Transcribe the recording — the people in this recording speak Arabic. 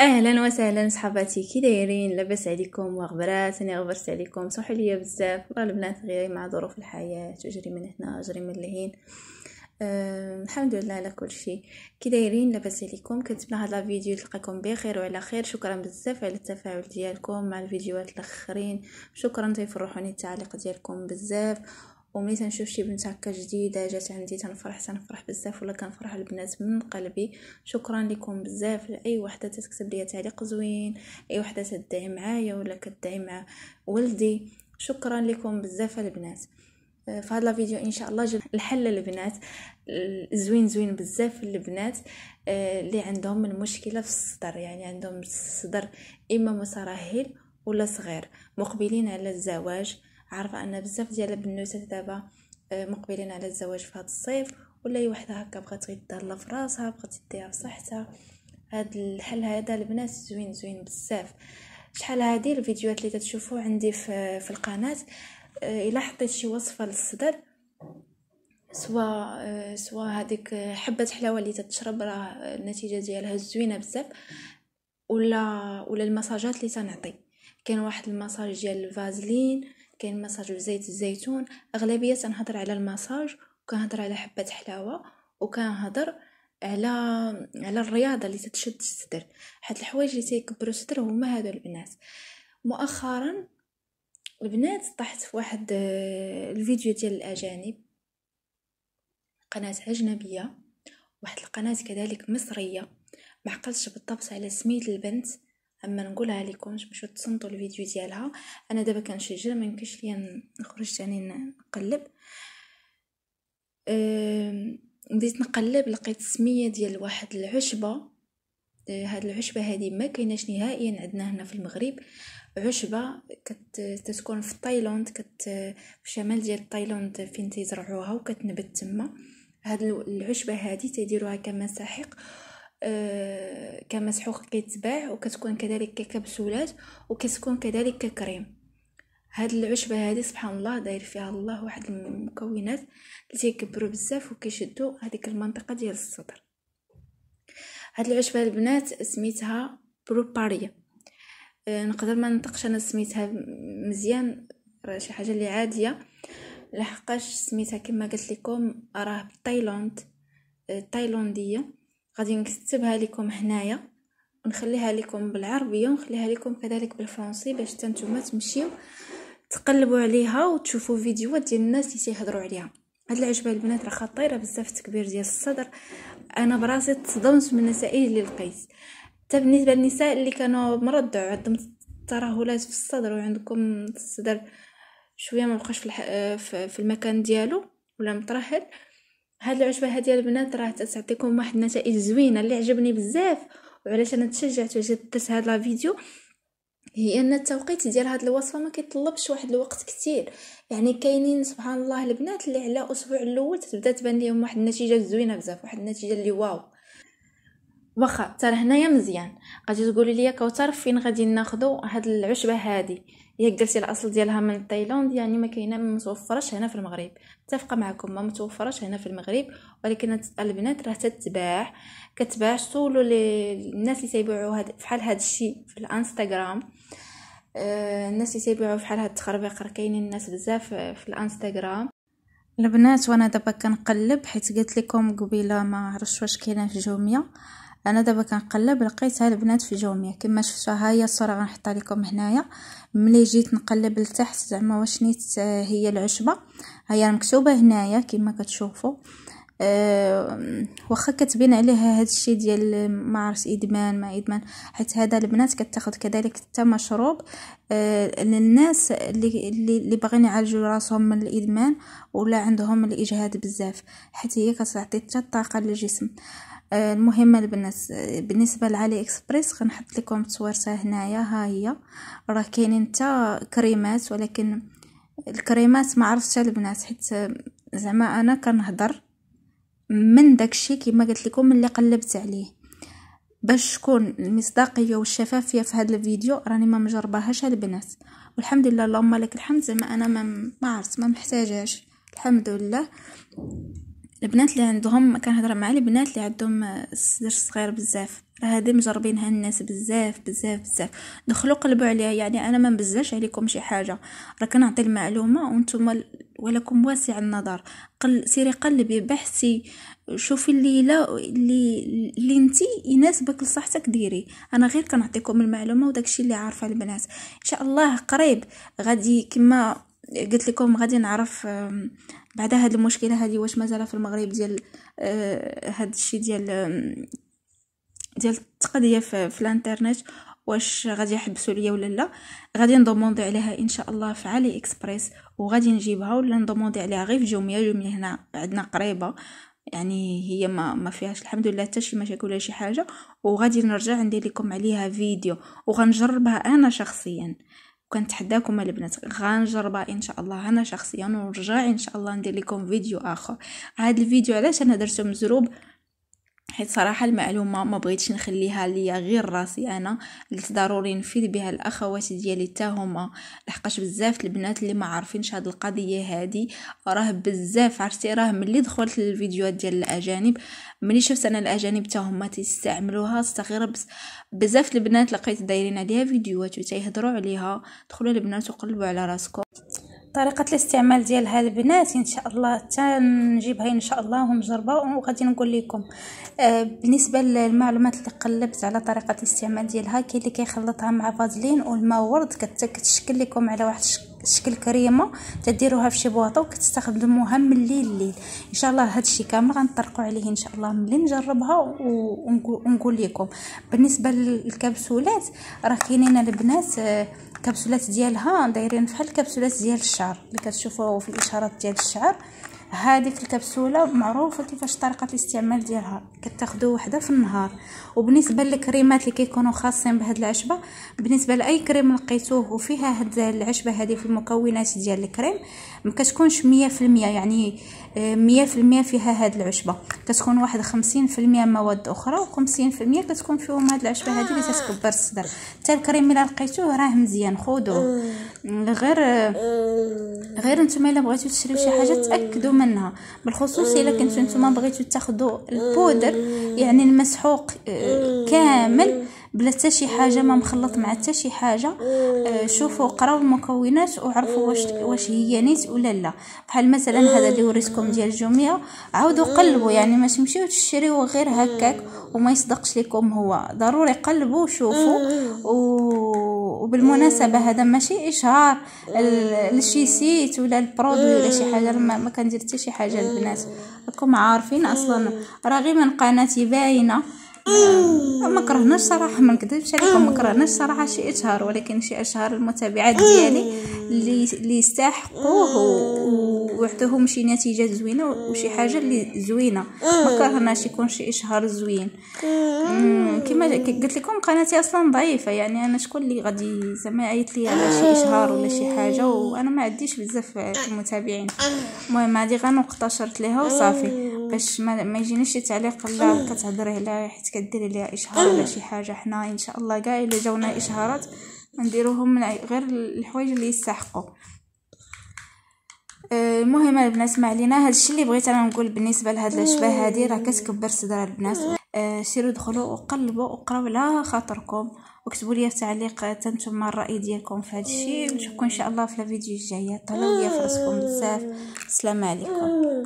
أهلا وسهلا صحباتي. كي دايرين؟ لاباس عليكم واخبارات أنا غبرت عليكم. سمحوا ليا بزاف. راه البنات غير مع ظروف الحياة. تجري من هنا اجري من لهيه. الحمد لله على كل شيء. كي دايرين؟ لاباس عليكم. كنتمنى هذا الفيديو تلقاكم بخير وعلى خير. شكرا بزاف على التفاعل ديالكم مع الفيديوهات الأخرين. شكرا تيفرحوني التعليق ديالكم بزاف. وملي تنشوف شي بنت هكا جديدة جات عندي تنفرح تنفرح بزاف ولا كنفرح البنات من قلبي. شكرا لكم بزاف. لأي وحدة تكتب لي تعليق زوين أي وحدة تدعي معايا ولا كدعي مع ولدي شكرا لكم بزاف البنات. آه، في هذا الفيديو إن شاء الله جب الحل للبنات زوين زوين بزاف البنات آه، اللي عندهم المشكلة في الصدر. يعني عندهم الصدر إما مترهل ولا صغير مقبلين على الزواج. عارفة أن بزاف ديال البنوتات دابا آه، مقبلين على الزواج في هذا الصيف ولا أي وحدة هكا بغات غير في راسها بغات دير صحتها. هاد الحل هذا البنات زوين زوين بزاف. شحال هادي الفيديوهات اللي تشوفوا عندي في, في القناة آه، إلا حطيت شي وصفة للصدر سوا آه، سوا هذيك حبة حلاوة اللي تتشرب راه النتيجة ديالها زوينة بزاف. ولا ولا المساجات اللي تنعطي. كاين واحد المساج ديال الفازلين كاين مساج بزيت الزيتون أغلبية تنهضر على المساج وكنهضر على حبة حلاوة وكنهضر على على الرياضة اللي تتشد الصدر. حيت الحوايج اللي تيكبروا الصدر هما هادو البنات. مؤخرا البنات طحت في واحد آه، الفيديو ديال الأجانب. قناة أجنبية واحد القناة كذلك مصرية. ما عقلتش بالضبط على سميت البنت. أما نقولها لكم باش تصنتوا الفيديو ديالها أنا دابا كنشجر ما يمكنش ليا نخرج ثاني نقلب. بديت نقلب لقيت السميه ديال واحد العشبة. أه، هاد العشبة هذه ما كايناش نهائيا عندنا هنا في المغرب. عشبة كتكون في تايلاند كت في شمال ديال تايلاند فين تيزرعوها وكتنبت تما. هاد العشبة هذه تيديروها كمساحق. كمسحوق كيتباع وكتكون كذلك ككبسولات وكتكون كذلك ككريم. هاد العشبة هذه سبحان الله داير فيها الله واحد المكونات اللي تيكبروا بزاف وكيشدوا هذيك المنطقة ديال الصدر هاد العشبة البنات سميتها بروباريا. أه نقدر ما نطقش أنا سميتها مزيان راه شي حاجة اللي عادية. لحقاش سميتها كما قلت لكم راه تايلاند أه تايلاندية. غادي نكتبها لكم هنايا ونخليها لكم بالعربية ونخليها لكم كذلك بالفرنسي باش نتوما تمشيو تقلبوا عليها وتشوفوا فيديوهات ديال الناس اللي تيهضروا عليها. هاد العجبة البنات راه خطيرة بزاف التكبير ديال الصدر. أنا براسي تصدمت من النتائج اللي لقيت. حتى بالنسبة للنساء اللي كانوا مرضع عندهم ترهلات في الصدر وعندكم الصدر شوية ما بقاش في, في المكان ديالو ولا مترهل هاد العشبة هادي البنات راه تعطيكم واحد النتائج زوينة اللي عجبني بزاف وعلاش أنا تشجعت وجدت درت هذا الفيديو هي أن التوقيت ديال هاد الوصفة ما كيطلبش واحد الوقت كتير. يعني كاينين سبحان الله البنات اللي على الأسبوع الأول تبدأ تبان لهم واحد النتيجة زوينة بزاف واحد النتيجة اللي واو. واخا حتى هنايا مزيان. غادي تقولي لي كوثر فين غادي ناخذوا هاد العشبة هادي؟ هي قلتي الأصل ديالها من تايلاند يعني ما كاينة ما متوفرش هنا في المغرب. متفقة معكم ما متوفرش هنا في المغرب ولكن البنات راه تتباع. كتباع سولو للناس اللي تيبيعوا هاد فحال هاد الشيء في الانستغرام. آه الناس اللي تيبيعوا فحال هاد التخربيق راه كاينين الناس بزاف في الانستغرام. البنات وأنا دابا كنقلب حيت قلت لكم قبيلة ما عرفتش واش كاينة في جوميه أنا دابا كنقلب لقيتها البنات في جومية. كما شفتوها هي الصورة غنحطها لكم هنايا. ملي جيت نقلب لتحت زعما واش نيت هي العشبة. هي مكتوبة هنايا كما كتشوفوا. أه واخا كتبين عليها هذا الشيء ديال ما عرفت إدمان ما إدمان. حيت هذا البنات كتاخذ كذلك حتى مشروب. أه للناس اللي اللي باغيين يعالجوا راسهم من الإدمان ولا عندهم الإجهاد بزاف. حيت هي كتعطي حتى الطاقة للجسم. آه، المهم البنات بالنسبة لعلي إكسبريس غنحط لكم تصويرتها هنايا ها هي. راه كاينين حتى كريمات ولكن الكريمات ما عرفتش البنات حيت زعما أنا كنهضر من داكشي كما قلت لكم اللي قلبت عليه. باش تكون المصداقيه والشفافيه في هذا الفيديو راني ما مجرباهاش البنات. والحمد لله اللهم لك الحمد زعما أنا ما ما عرفت ما محتاجاش الحمد لله. البنات اللي عندهم كنهضر مع البنات اللي عندهم الصدر صغير بزاف. راه هادي مجربينها الناس بزاف بزاف بزاف. دخلوا قلبوا عليها يعني أنا ما نبزاش عليكم شي حاجة. راه كنعطي المعلومة وأنتم ولكم واسع النظر. قل سيري قلبي بحثي شوفي اللي لا اللي اللي انت يناسبك لصحتك ديري. أنا غير كنعطيكم المعلومة وداكشي اللي عارفة البنات. إن شاء الله قريب غادي كما قلت لكم غادي نعرف بعد هاد المشكلة هذه واش مازال في المغرب ديال آه، هاد الشيء ديال ديال التقضية في, في الانترنت واش غادي يحبسوا ليا ولا لا؟ غادي ندوموندي عليها إن شاء الله في علي إكسبريس وغادي نجيبها ولا ندوموندي عليها غير في جوميا جوميا هنا عندنا قريبة يعني هي ما ما فيهاش الحمد لله حتى شي مشاكل ولا شي حاجة. وغادي نرجع ندير لكم عليها فيديو وغنجربها أنا شخصيا. وكنتحداكم البنات. غنجربها إن شاء الله. أنا شخصيا ونرجع إن شاء الله ندير لكم فيديو آخر. هذا الفيديو علاش أنا درته مزروب؟ حيت صراحة المعلومة ما بغيتش نخليها ليا غير راسي أنا. قلت ضروري نفيد بها الأخوات ديالي حتى هما. لحقاش بزاف البنات اللي ما عارفينش هاد القضية هادي. راه بزاف عرفتي؟ راه ملي دخلت للفيديوهات ديال الأجانب ملي شفت أنا الأجانب حتى هما تيستعملوها استغرب بزاف البنات لقيت دايرين عليها فيديوهات وتيهضروا عليها. دخلوا البنات وقلبوا على راسكم. طريقة الاستعمال ديالها البنات إن شاء الله حتى نجيبها إن شاء الله ونجربها وغادي نقول لكم. آه بالنسبة للمعلومات اللي قلبت على طريقة الاستعمال ديالها كاين اللي كيخلطها مع فازلين والماء ورد كتشكل لكم على واحد شكل كريمة تديروها في شي بواطة وكتستخدموها من الليل الليل إن شاء الله هذا الشيء كامل غنطرقوا عليه إن شاء الله ملي نجربها ونقول لكم. بالنسبة للكبسولات راه كاينين البنات آه الكبسولات ديالها دايرين بحال الكبسولات ديال الشعر. اللي كتشوفوا في الإشارات ديال الشعر هذيك الكبسوله معروفة كيفاش طريقة الاستعمال ديالها. كتاخذوا وحدة في النهار. وبالنسبة للكريمات اللي كيكونوا خاصين بهاد العشبة بالنسبة لأي كريم لقيتوه وفيها هاد العشبة هذه في المكونات ديال الكريم ما كتكونش 100% يعني مية في المية فيها هاد العشبة. كتكون واحد خمسين في المية مواد أخرى وخمسين في المية كتكون فيهم هاد العشبة. هادي اللي تتكبر الصدر. حتى الكريم إلا لقيتوه راه مزيان. خذوه. غير غير نتوما إلا بغيتو تشريو شي حاجة تأكدوا منها. بالخصوص إلا كنتو نتوما بغيتو تاخدو البودر يعني المسحوق آه، كامل. بلا حتى شي حاجة ما مخلط مع حتى شي حاجة. آه شوفوا قراو المكونات وعرفوا واش واش هي نيت ولا لا. بحال مثلا هذا اللي وريتكم ديال الجوميه عاودوا قلبوا يعني ما تمشيو تشريوه غير هكاك وما يصدقش لكم هو. ضروري قلبوا وشوفوا. و... وبالمناسبة هذا ماشي إشهار. لشي site ولا ال produit ولا شي حاجة ما, كندير حتى شي حاجة البنات راكم عارفين أصلا راه غير من قناتي باينة ما كرهناش صراحة ما نكذبش عليكم ما كرهناش صراحة شي إشهار ولكن شي إشهار المتابعات ديالي اللي اللي يستحقوه وعطوهم شي نتيجة زوينة وشي حاجة اللي زوينة. ما كرهناش يكون شي إشهار زوين. كما قلت لكم قناتي أصلا ضعيفة يعني أنا شكون اللي غادي زعما يعيط لي على شي إشهار ولا شي حاجة؟ وأنا ما عنديش بزاف المتابعين. المهم هذه غير نقطه شرت ليها وصافي. باش ما, ما يجينيش شي تعليق لا كتهضري عليها حيت كديري ليها إشهار ولا شي حاجة. حنا إن شاء الله كاع إلا جاونا إشهارات نديروهم غير الحوايج اللي يستحقوا. آه، المهم البنات ما علينا. هادشي اللي بغيت أنا نقول بالنسبة لهاد الأشباه هادي راه كتكبر صدر البنات. آه سيروا دخلوا وقلبوا وقراو على خاطركم. وكتبوا لي في التعليق نتوما الرأي ديالكم في هذا الشيء ونشوفكم إن شاء الله في الفيديو الجاية. طلعوا ليا فراسكم بزاف. السلام عليكم.